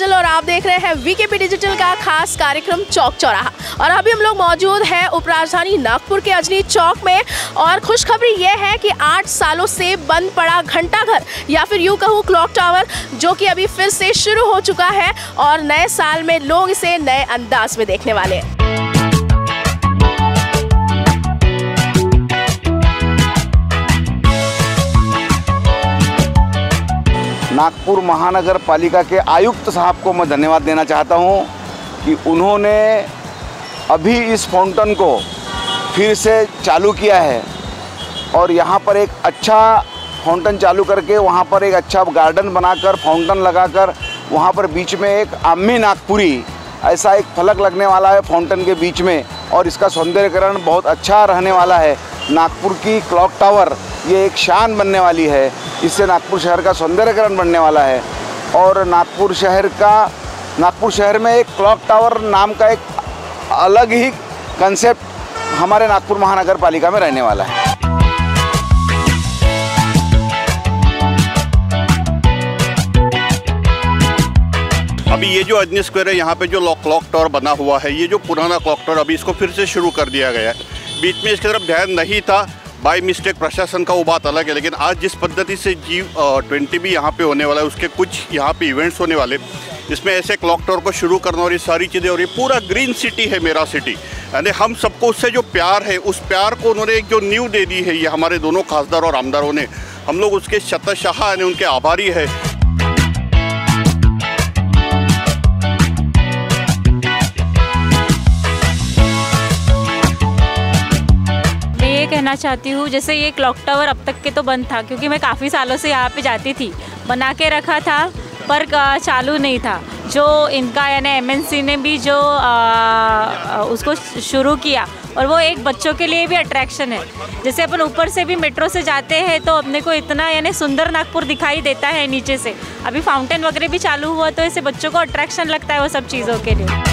आप देख रहे हैं वीकेपी डिजिटल का खास कार्यक्रम चौक चौराहा। और अभी हम लोग मौजूद हैं उपराजधानी नागपुर के अजनी चौक में। और खुशखबरी यह है कि आठ सालों से बंद पड़ा घंटाघर, या फिर यूँ कहूँ क्लॉक टावर, जो कि अभी फिर से शुरू हो चुका है। और नए साल में लोग इसे नए अंदाज में देखने वाले हैं। नागपुर महानगर पालिका के आयुक्त साहब को मैं धन्यवाद देना चाहता हूँ कि उन्होंने अभी इस फाउंटेन को फिर से चालू किया है। और यहाँ पर एक अच्छा फाउंटेन चालू करके, वहाँ पर एक अच्छा गार्डन बनाकर फाउंटेन लगाकर, वहाँ पर बीच में एक आम्मी नागपुरी, ऐसा एक फलक लगने वाला है फाउंटेन के बीच में। और इसका सौंदर्यकरण बहुत अच्छा रहने वाला है। नागपुर की क्लॉक टावर ये एक शान बनने वाली है। इससे नागपुर शहर का सौंदर्यकरण बनने वाला है। और नागपुर शहर का, नागपुर शहर में एक क्लॉक टावर नाम का एक अलग ही कंसेप्ट हमारे नागपुर महानगर पालिका में रहने वाला है। अभी ये जो अजनी स्क्वायर है, यहाँ पे जो क्लॉक टावर बना हुआ है, ये जो पुराना क्लॉक टावर, अभी इसको फिर से शुरू कर दिया गया है। बीच में इसकी तरफ़ ध्यान नहीं था बाई मिस्टेक प्रशासन का वो बात अलग है, लेकिन आज जिस पद्धति से जी ट्वेंटी भी यहाँ पे होने वाला है, उसके कुछ यहाँ पे इवेंट्स होने वाले, इसमें ऐसे क्लॉक टावर को शुरू करना और ये सारी चीज़ें और ये पूरा ग्रीन सिटी है मेरा सिटी यानी हम सबको उससे जो प्यार है, उस प्यार को उन्होंने एक जो न्यू दे दी है, ये हमारे दोनों खासदार और आमदारों ने। हम लोग उसके शतशाह यानी उनके आभारी है। कहना चाहती हूँ जैसे ये क्लॉक टावर अब तक के तो बंद था क्योंकि मैं काफ़ी सालों से यहाँ पे जाती थी। बना के रखा था पर चालू नहीं था। जो इनका यानी एमएनसी ने भी जो आ, उसको शुरू किया और वो एक बच्चों के लिए भी अट्रैक्शन है। जैसे अपन ऊपर से भी मेट्रो से जाते हैं तो अपने को इतना यानी सुंदर नागपुर दिखाई देता है नीचे से। अभी फाउंटेन वगैरह भी चालू हुआ तो ऐसे बच्चों को अट्रैक्शन लगता है वो सब चीज़ों के लिए।